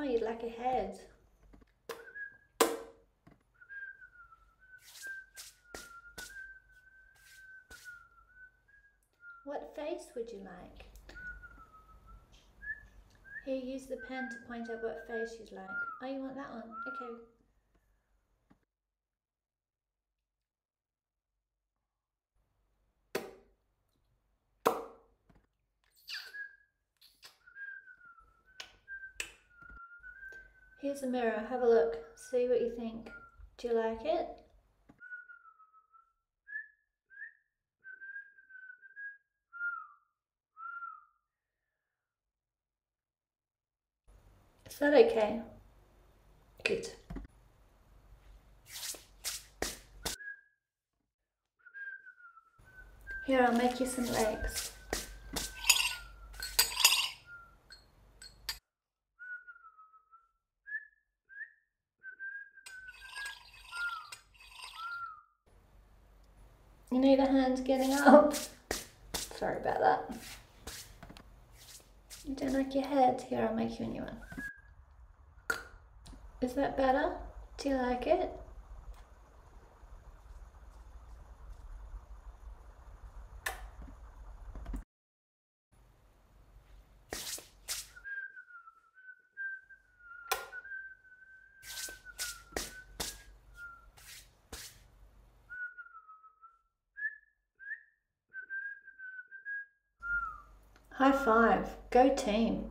Oh, like a head? What face would you like? Here, use the pen to point out what face you'd like. Oh, you want that one? Okay. Here's a mirror, have a look, see what you think. Do you like it? Is that okay? Good. Here, I'll make you some legs. You need a hand getting up. Sorry about that. You don't like your head? Here, I'll make you a new one. Is that better? Do you like it? High five. Go team.